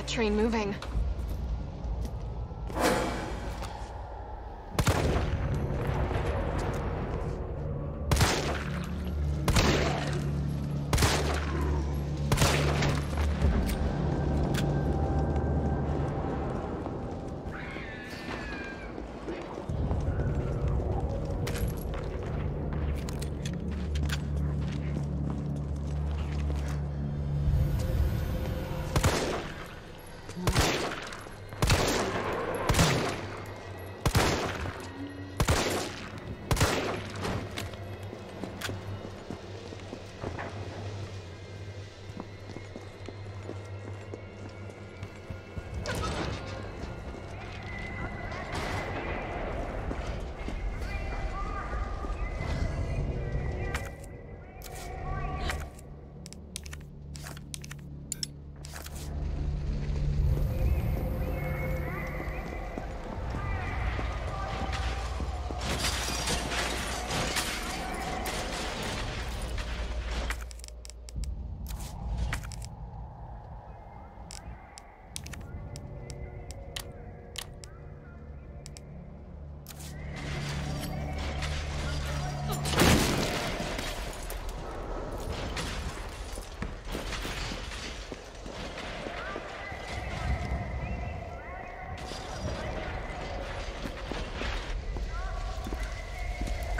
that train moving.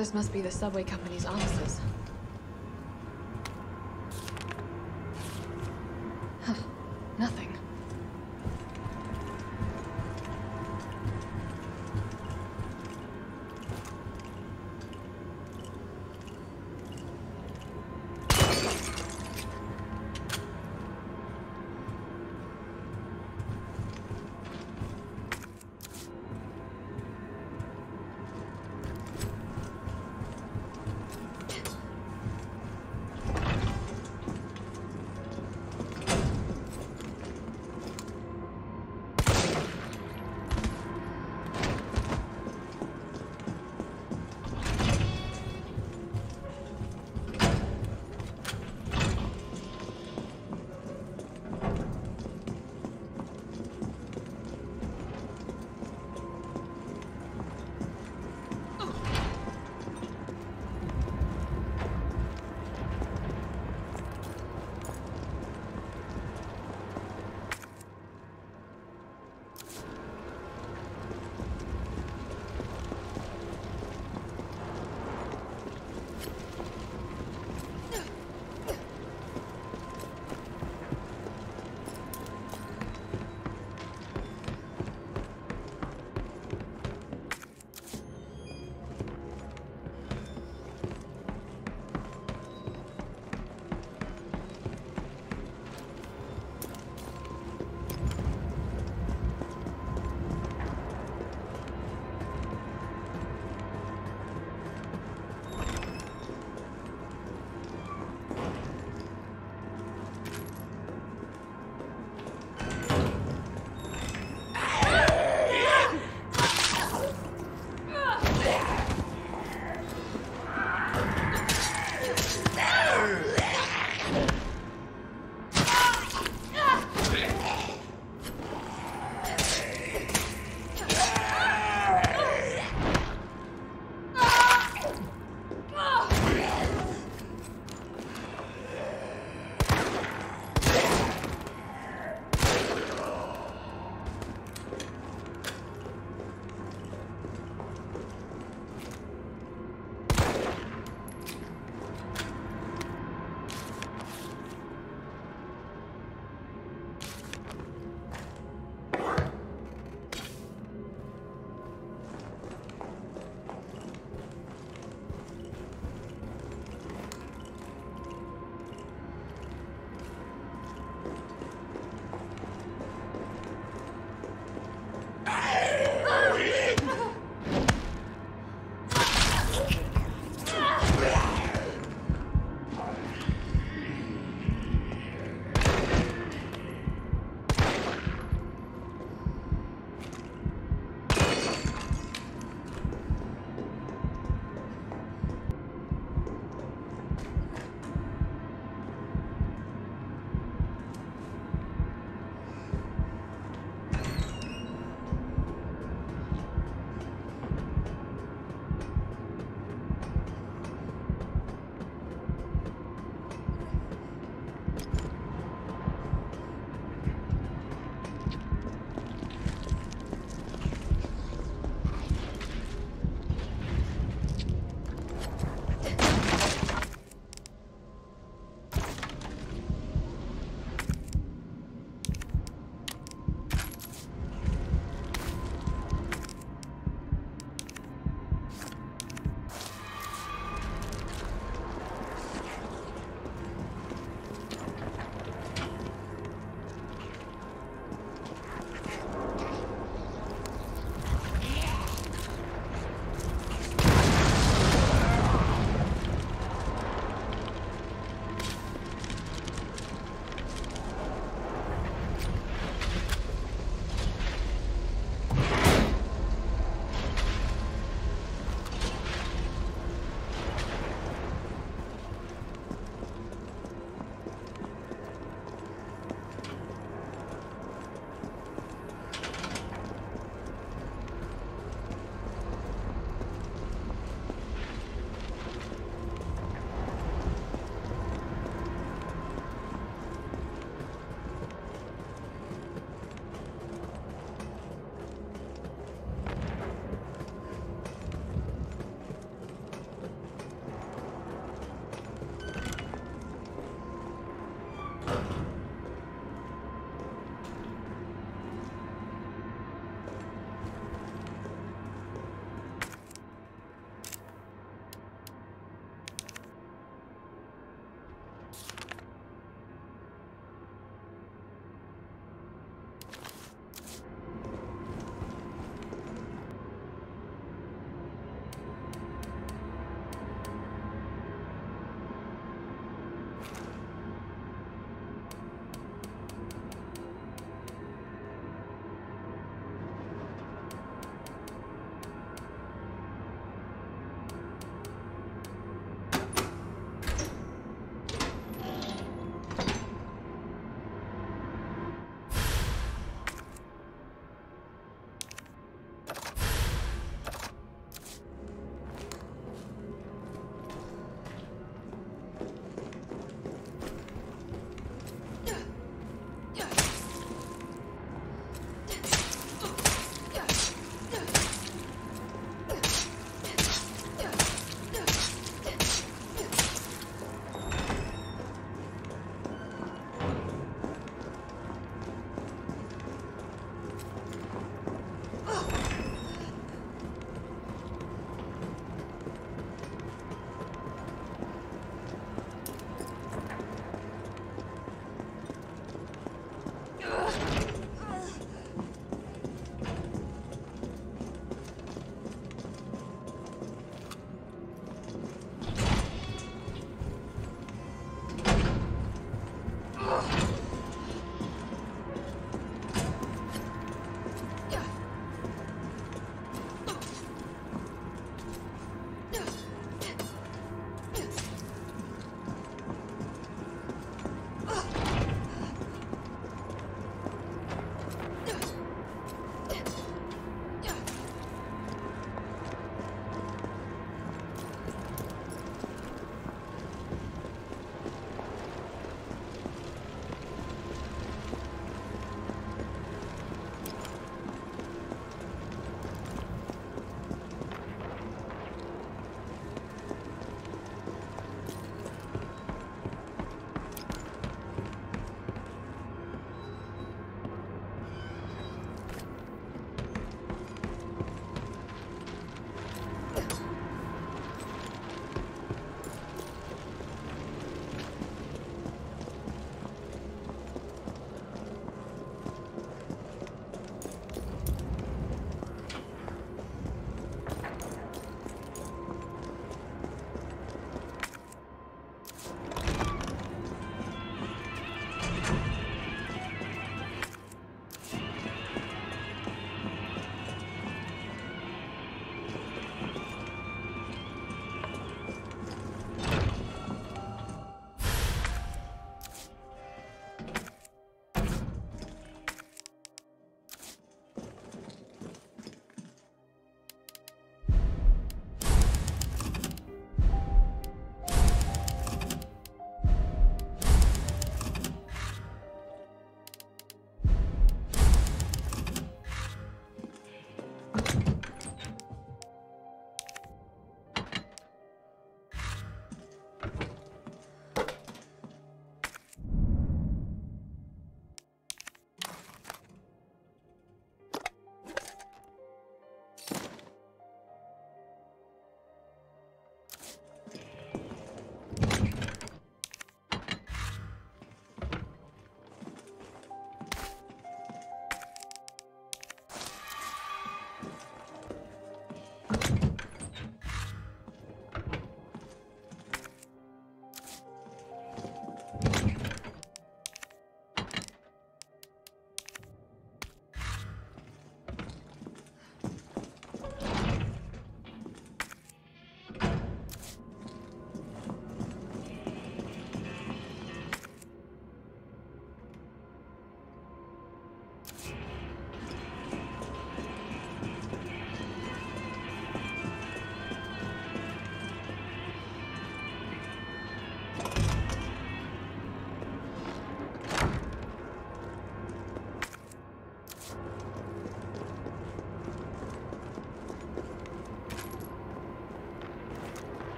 This must be the subway company's offices.